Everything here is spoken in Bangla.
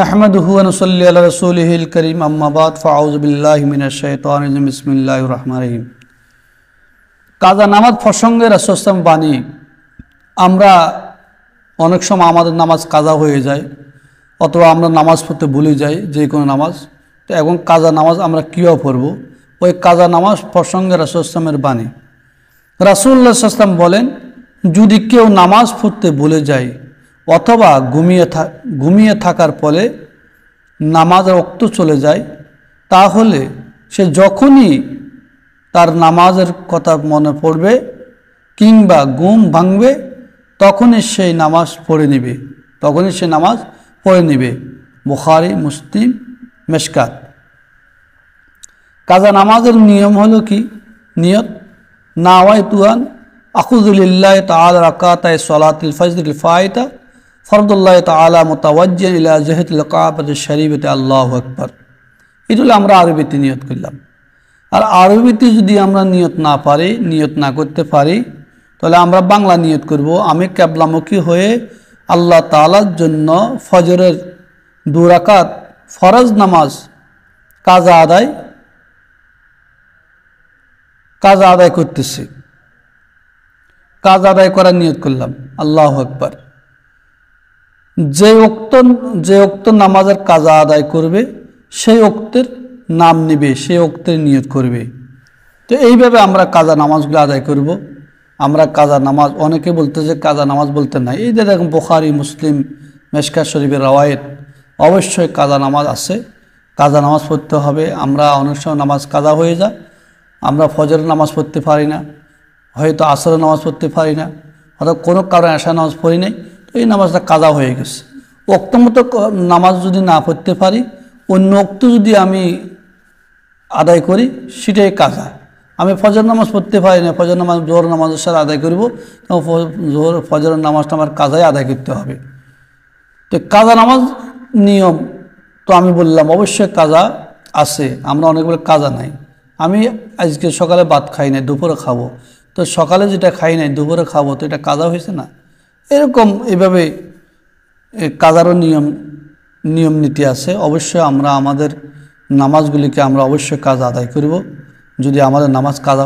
নাহমাদুহু ওয়া নুসাল্লি আলা রাসূলিহিল কারীম আম্মা বাদ ফাআউযু বিল্লাহি মিনাশ শাইতানির রাজিম বিসমিল্লাহির রহমানির রহিম কাজা নামাজ প্রসঙ্গে রাসূল বাণী, আমরা অনেক সময় আমাদের নামাজ কাজা হয়ে যায়, অথবা আমরা নামাজ পড়তে ভুলে যাই যে কোনো নামাজ। তো এখন কাজা নামাজ আমরা কীভাবে পড়ব? ওই কাজা নামাজ প্রসঙ্গে রাসুলামের বাণী। রাসুল্লাহ আসলাম বলেন, যদি কেউ নামাজ পড়তে ভুলে যায় অথবা ঘুমিয়ে ঘুমিয়ে থাকার ফলে নামাজের রক্ত চলে যায়, তাহলে সে যখনই তার নামাজের কথা মনে পড়বে কিংবা ঘুম ভাঙবে, তখনই সেই নামাজ পড়ে নিবে। তখনই সে নামাজ পড়ে নিবে। বুখারি, মুসলিম, মেশকাত। কাজা নামাজের নিয়ম হলো কি? নিয়ত নাওয়াই তুয়ান আকুদুলিল্লাহ তাল রাকাতায় সলাতিল ফজল ফায়তা ফরদুল্লাহ তালা মোতাওয়াজ্জান ইলা জহেতুল কাবাত শরীফতে আল্লাহ আকবর। এগুলো আমরা আরবিতে নিয়ত করলাম। আর আরবিতে যদি আমরা নিয়ত না পারি, নিয়ত না করতে পারি, তাহলে আমরা বাংলা নিয়ত করব। আমি ক্যাবলামুখী হয়ে আল্লাহ তালার জন্য ফজরের দুরাকাত ফরজ নামাজ কাজা আদায়, কাজ আদায় করতেছি। কাজ আদায় করার নিয়ত করলাম। আল্লাহ আকবার। যে উক্ত যে উক্ত নামাজের কাজা আদায় করবে, সেই উক্তের নাম নিবে, সেই উক্তের নিয়ত করবে। তো এইভাবে আমরা কাজা নামাজগুলো আদায় করব। আমরা কাজা নামাজ অনেকে বলতে যে কাজা নামাজ বলতে নাই। এই যে দেখুন, বোখারি, মুসলিম মেশকা শরীফের রওয়ায়ত, অবশ্যই কাজা নামাজ আছে। কাজা নামাজ পড়তে হবে। আমরা অনেক সময় নামাজ কাজা হয়ে যায়। আমরা ফজরের নামাজ পড়তে পারি না। হয়তো আসরের নামাজ পড়তে পারি না। অর্থাৎ কোনো কারণে আশা নামাজ পড়ি নাই। এই নামাজটা কাজা হয়ে গেছে। মতো নামাজ যদি না পড়তে পারি, অন্য অক্ত যদি আমি আদায় করি, সেটাই কাজা আমি ফজর নামাজ পড়তে পারি না, ফজর নামাজ, জোহর নামাজের সাথে আদায় করব জোহর ফজরের নামাজটা আমার কাজাই আদায় করতে হবে। তো কাজা নামাজ নিয়ম, তো আমি বললাম, অবশ্যই কাজা আছে। আমরা অনেক বলে কাজা নাই। আমি আজকে সকালে ভাত খাই নাই, দুপুরে খাব। তো সকালে যেটা খাই নাই, দুপুরে খাব, তো এটা কাজা হয়েছে না? এরকম এভাবে কাজারও নিয়ম নিয়ম নীতি আছে। অবশ্যই আমরা আমাদের নামাজগুলিকে আমরা অবশ্যই কাজ আদায় করব। যদি আমাদের নামাজ কাজা